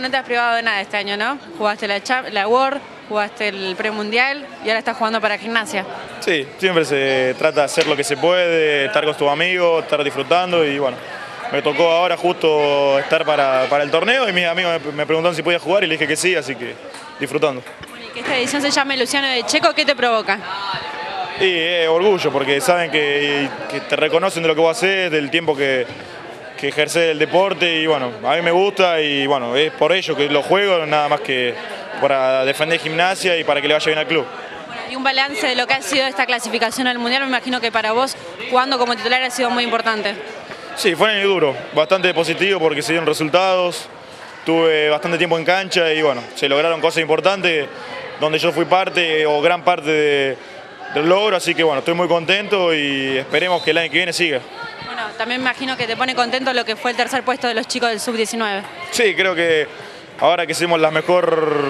No te has privado de nada este año, ¿no? Jugaste la, la World, jugaste el premundial y ahora estás jugando para gimnasia. Sí, siempre se trata de hacer lo que se puede, estar con tus amigos, estar disfrutando y bueno, me tocó ahora justo estar para, el torneo y mis amigos me, preguntaron si podía jugar y le dije que sí, así que disfrutando. Y que esta edición se llame Luciano de Checo, ¿qué te provoca? Sí, orgullo, porque saben que, te reconocen de lo que vos haces, del tiempo que, que ejerce el deporte y bueno, a mí me gusta y bueno, es por ello que lo juego, nada más que para defender gimnasia y para que le vaya bien al club. y un balance de lo que ha sido esta clasificación al Mundial, me imagino que para vos, jugando como titular, ha sido muy importante. Sí, fue un año duro, bastante positivo porque se dieron resultados, tuve bastante tiempo en cancha y bueno, se lograron cosas importantes donde yo fui parte o gran parte de del logro, así que bueno, estoy muy contento y esperemos que el año que viene siga. Bueno, también me imagino que te pone contento lo que fue el tercer puesto de los chicos del Sub-19. Sí, creo que ahora que somos la mejor,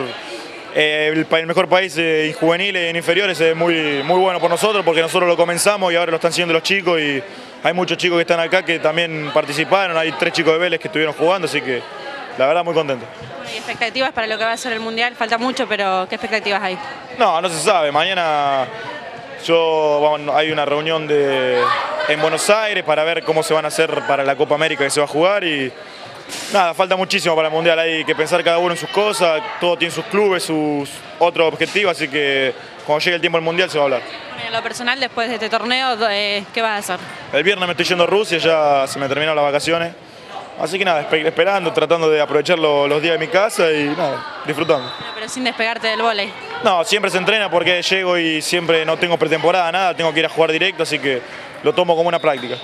eh, el, mejor país en juveniles y en inferiores es muy, muy bueno por nosotros porque nosotros lo comenzamos y ahora lo están haciendo los chicos y hay muchos chicos que están acá que también participaron, hay tres chicos de Vélez que estuvieron jugando, así que la verdad muy contento. ¿Y expectativas para lo que va a ser el Mundial? Falta mucho, pero ¿qué expectativas hay? No, no se sabe. Mañana yo, hay una reunión de, en Buenos Aires para ver cómo se van a hacer para la Copa América que se va a jugar y nada, falta muchísimo para el Mundial, hay que pensar cada uno en sus cosas, todo tiene sus clubes, sus otros objetivos, así que cuando llegue el tiempo del Mundial se va a hablar. en lo personal, después de este torneo, eh, ¿qué vas a hacer? El viernes me estoy yendo a Rusia, ya se me terminaron las vacaciones. Así que nada, esperando, tratando de aprovechar los días de mi casa y nada, disfrutando. Pero sin despegarte del vóley. No, siempre se entrena porque llego y siempre no tengo pretemporada, nada, tengo que ir a jugar directo, así que lo tomo como una práctica.